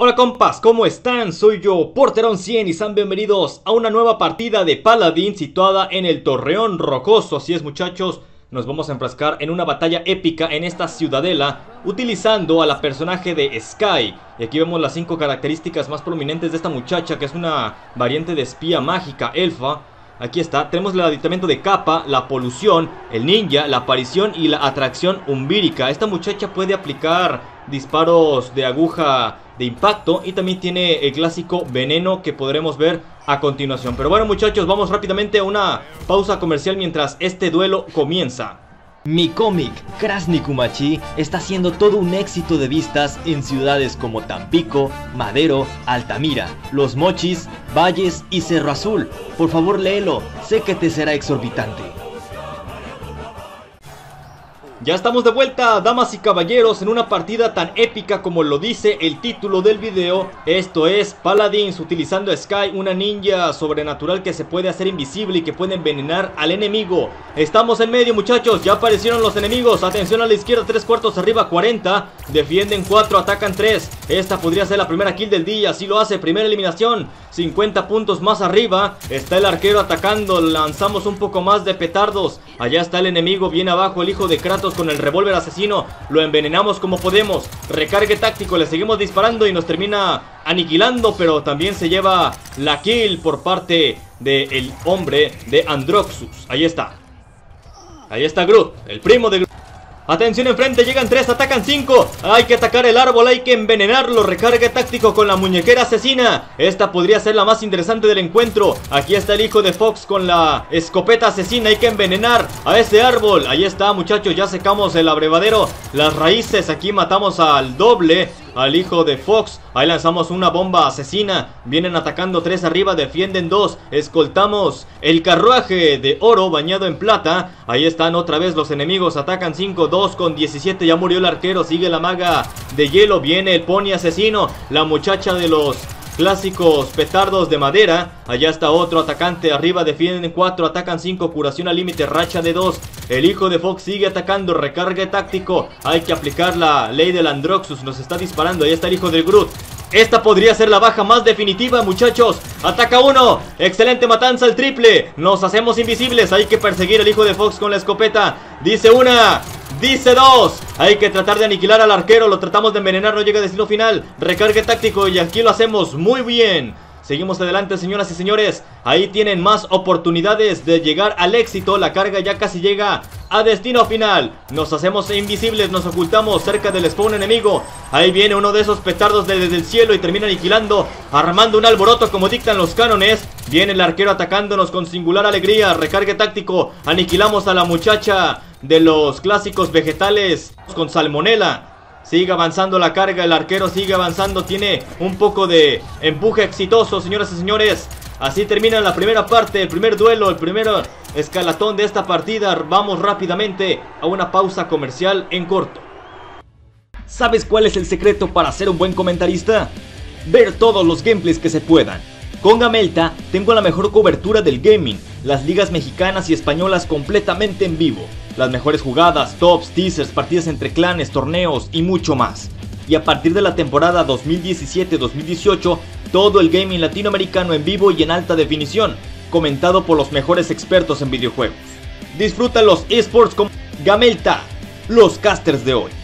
Hola compas, ¿cómo están? Soy yo, Porterón 100 y sean bienvenidos a una nueva partida de Paladin situada en el Torreón Rocoso. Así es muchachos, nos vamos a enfrascar en una batalla épica en esta ciudadela utilizando a la personaje de Sky. Y aquí vemos las 5 características más prominentes de esta muchacha que es una variante de espía mágica, elfa. Aquí está, tenemos el aditamento de capa, la polución, el ninja, la aparición y la atracción umbírica. Esta muchacha puede aplicar disparos de aguja de impacto y también tiene el clásico veneno que podremos ver a continuación. Pero bueno muchachos, vamos rápidamente a una pausa comercial mientras este duelo comienza. Mi cómic, Krasny Kumachi, está siendo todo un éxito de vistas en ciudades como Tampico, Madero, Altamira, Los Mochis, Valles y Cerro Azul. Por favor léelo, sé que te será exorbitante. Ya estamos de vuelta, damas y caballeros, en una partida tan épica como lo dice el título del video. Esto es Paladins utilizando Sky, una ninja sobrenatural que se puede hacer invisible y que puede envenenar al enemigo. Estamos en medio muchachos, ya aparecieron los enemigos. Atención a la izquierda, 3 cuartos arriba, 40. Defienden 4, atacan 3. Esta podría ser la primera kill del día, así lo hace, primera eliminación. 50 puntos más arriba, está el arquero atacando, lanzamos un poco más de petardos. Allá está el enemigo, viene abajo el hijo de Kratos con el revólver asesino. Lo envenenamos como podemos. Recargue táctico, le seguimos disparando y nos termina aniquilando. Pero también se lleva la kill por parte del hombre de Androxus. Ahí está. Ahí está Groot, el primo de Groot. Atención enfrente, llegan tres, atacan cinco. Hay que atacar el árbol, hay que envenenarlo. Recargue táctico con la muñequera asesina. Esta podría ser la más interesante del encuentro. Aquí está el hijo de Fox con la escopeta asesina. Hay que envenenar a ese árbol. Ahí está muchachos, ya secamos el abrevadero. Las raíces, aquí matamos al doble al hijo de Fox. Ahí lanzamos una bomba asesina. Vienen atacando tres arriba, defienden dos. Escoltamos el carruaje de oro bañado en plata. Ahí están otra vez los enemigos. Atacan 5, 2 con 17. Ya murió el arquero. Sigue la maga de hielo. Viene el pony asesino. La muchacha de los Clásicos petardos de madera. Allá está otro atacante. Arriba defienden 4, atacan 5. Curación al límite, racha de 2. El hijo de Fox sigue atacando. Recargue táctico. Hay que aplicar la ley del Androxus. Nos está disparando. Ahí está el hijo del Groot. Esta podría ser la baja más definitiva, muchachos. Ataca uno. Excelente matanza el triple. Nos hacemos invisibles. Hay que perseguir al hijo de Fox con la escopeta. Dice una. Dice dos Hay que tratar de aniquilar al arquero Lo tratamos de envenenar, no llega a destino final. Recargue táctico y aquí lo hacemos muy bien. Seguimos adelante señoras y señores. Ahí tienen más oportunidades de llegar al éxito. La carga ya casi llega a destino final. Nos hacemos invisibles, nos ocultamos cerca del spawn enemigo. Ahí viene uno de esos petardos desde el cielo y termina aniquilando Armando un alboroto como dictan los cánones. Viene el arquero atacándonos con singular alegría. Recargue táctico, aniquilamos a la muchacha de los clásicos vegetales con salmonela Sigue avanzando la carga, el arquero sigue avanzando, tiene un poco de empuje exitoso, señoras y señores. Así termina la primera parte, el primer duelo, el primer escalatón de esta partida. Vamos rápidamente a una pausa comercial en corto. ¿Sabes cuál es el secreto para ser un buen comentarista? Ver todos los gameplays que se puedan. Con Gamelta tengo la mejor cobertura del gaming, las ligas mexicanas y españolas completamente en vivo las mejores jugadas, tops, teasers, partidas entre clanes, torneos y mucho más. Y a partir de la temporada 2017-2018, todo el gaming latinoamericano en vivo y en alta definición, comentado por los mejores expertos en videojuegos. Disfruta los esports con Gamelta, los casters de hoy.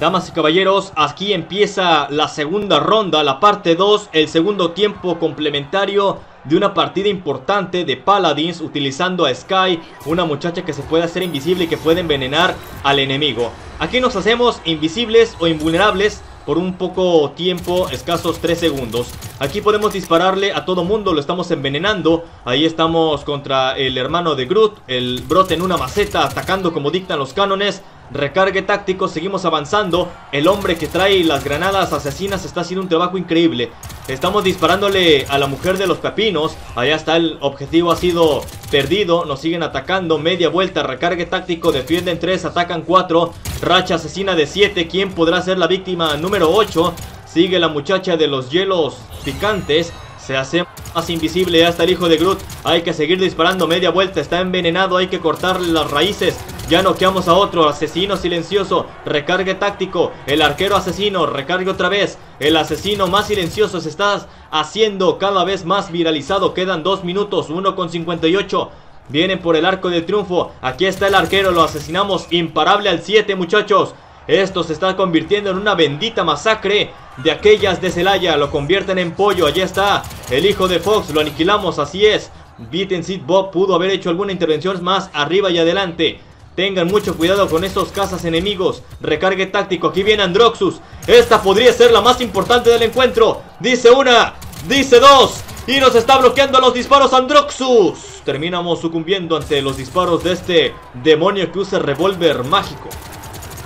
Damas y caballeros, aquí empieza la segunda ronda, la parte 2, el segundo tiempo complementario de una partida importante de Paladins utilizando a Sky, una muchacha que se puede hacer invisible y que puede envenenar al enemigo. Aquí nos hacemos invisibles o invulnerables por un poco tiempo, escasos 3 segundos. Aquí podemos dispararle a todo mundo, lo estamos envenenando. Ahí estamos contra el hermano de Groot, el brote en una maceta, atacando como dictan los cánones. Recargue táctico, seguimos avanzando. El hombre que trae las granadas asesinas está haciendo un trabajo increíble. Estamos disparándole a la mujer de los pepinos. Allá está el objetivo, ha sido perdido. Nos siguen atacando. Media vuelta, recargue táctico. Defienden 3, atacan 4. Racha asesina de 7. ¿Quién podrá ser la víctima número 8? Sigue la muchacha de los hielos picantes. Se hace más invisible, ya está el hijo de Groot. Hay que seguir disparando media vuelta, está envenenado, hay que cortarle las raíces. Ya noqueamos a otro, asesino silencioso, recargue táctico, el arquero asesino, recargue otra vez. El asesino más silencioso se está haciendo cada vez más viralizado. Quedan 2 minutos, 1 con 58. Vienen por el arco de triunfo. Aquí está el arquero, lo asesinamos imparable al 7 muchachos. Esto se está convirtiendo en una bendita masacre de aquellas de Celaya. Lo convierten en pollo. Allí está el hijo de Fox. Lo aniquilamos. Así es. Beaten Seed Bob pudo haber hecho alguna intervención más arriba y adelante. Tengan mucho cuidado con estos cazas enemigos. Recargue táctico. Aquí viene Androxus. Esta podría ser la más importante del encuentro. Dice una. Dice dos. Y nos está bloqueando los disparos Androxus. Terminamos sucumbiendo ante los disparos de este demonio que usa revólver mágico.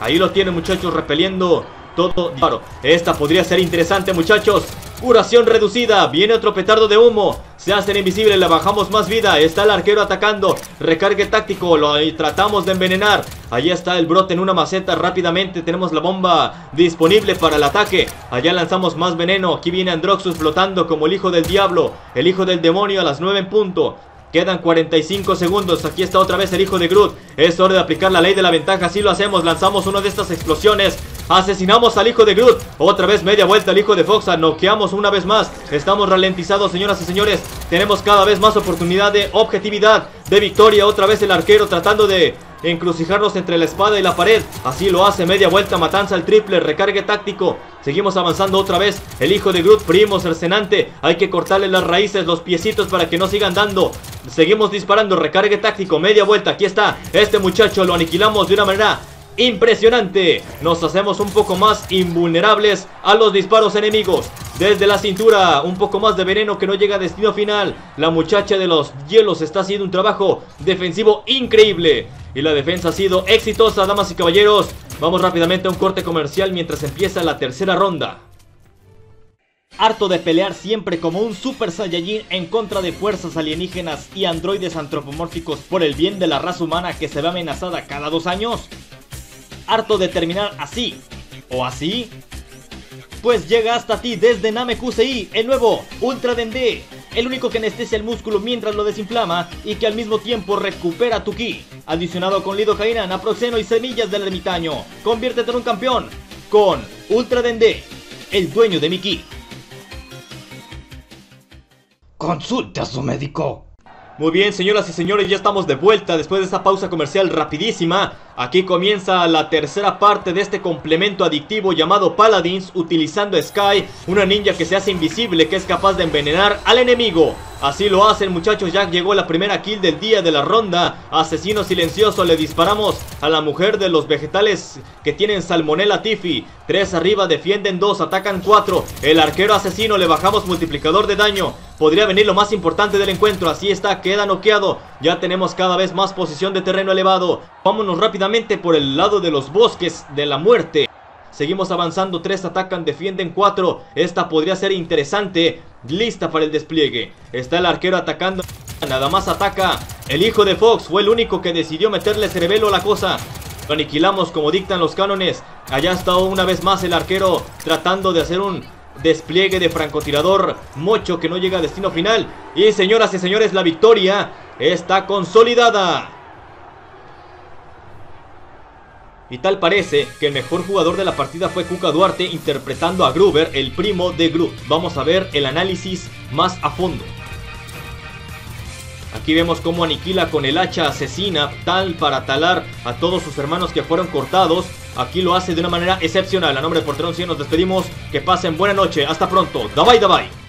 Ahí lo tienen muchachos repeliendo todo disparo. Esta podría ser interesante muchachos. Curación reducida. Viene otro petardo de humo. Se hacen invisibles. Le bajamos más vida. Está el arquero atacando. Recargue táctico. Lo tratamos de envenenar. Allí está el brote en una maceta. Rápidamente tenemos la bomba disponible para el ataque. Allá lanzamos más veneno. Aquí viene Androxus flotando como el hijo del diablo. El hijo del demonio a las 9 en punto. Quedan 45 segundos. Aquí está otra vez el hijo de Groot. Es hora de aplicar la ley de la ventaja. Así lo hacemos. Lanzamos una de estas explosiones. Asesinamos al hijo de Groot. Otra vez media vuelta al hijo de Foxa. Noqueamos una vez más. Estamos ralentizados, señoras y señores. Tenemos cada vez más oportunidad de objetividad, de victoria. Otra vez el arquero tratando de encrucijarnos entre la espada y la pared. Así lo hace, media vuelta, matanza al triple, recargue táctico. Seguimos avanzando otra vez. El hijo de Groot, primo, cercenante. Hay que cortarle las raíces, los piecitos para que no sigan dando. Seguimos disparando, recargue táctico, media vuelta. Aquí está. Este muchacho lo aniquilamos de una manera impresionante. Nos hacemos un poco más invulnerables a los disparos enemigos. Desde la cintura, un poco más de veneno que no llega a destino final. La muchacha de los hielos está haciendo un trabajo defensivo increíble. Y la defensa ha sido exitosa, damas y caballeros. Vamos rápidamente a un corte comercial mientras empieza la tercera ronda. Harto de pelear siempre como un Super Saiyajin en contra de fuerzas alienígenas y androides antropomórficos por el bien de la raza humana que se ve amenazada cada dos años harto de terminar así o así? Pues llega hasta ti desde Namekusei, el nuevo Ultra Dende, el único que anestesia el músculo mientras lo desinflama y que al mismo tiempo recupera tu ki. Adicionado con lidocaína, naproxeno y semillas del ermitaño, conviértete en un campeón con Ultra Dende, el dueño de mi ki. Consulte a su médico. Muy bien, señoras y señores, ya estamos de vuelta después de esta pausa comercial rapidísima. Aquí comienza la tercera parte de este complemento adictivo llamado Paladins, utilizando Sky, una ninja que se hace invisible, que es capaz de envenenar al enemigo. Así lo hacen muchachos, ya llegó la primera kill del día de la ronda. Asesino silencioso, le disparamos a la mujer de los vegetales que tienen salmonella tifi. Tres arriba, defienden dos, atacan cuatro. El arquero asesino, le bajamos multiplicador de daño. Podría venir lo más importante del encuentro, así está, queda noqueado. Ya tenemos cada vez más posición de terreno elevado. Vámonos rápidamente por el lado de los bosques de la muerte. Seguimos avanzando, tres atacan, defienden cuatro. Esta podría ser interesante. Lista para el despliegue. Está el arquero atacando. Nada más ataca. El hijo de Fox fue el único que decidió meterle cerebelo a la cosa. Lo aniquilamos como dictan los cánones. Allá está una vez más el arquero tratando de hacer un despliegue de francotirador mocho que no llega a destino final. Y señoras y señores, la victoria está consolidada. Y tal parece que el mejor jugador de la partida fue Kuka Duarte interpretando a Gruber, el primo de Groot. Vamos a ver el análisis más a fondo. Aquí vemos cómo aniquila con el hacha asesina tal para talar a todos sus hermanos que fueron cortados. Aquí lo hace de una manera excepcional. A nombre de Porterón 100 nos despedimos. Que pasen buena noche. Hasta pronto. Bye bye.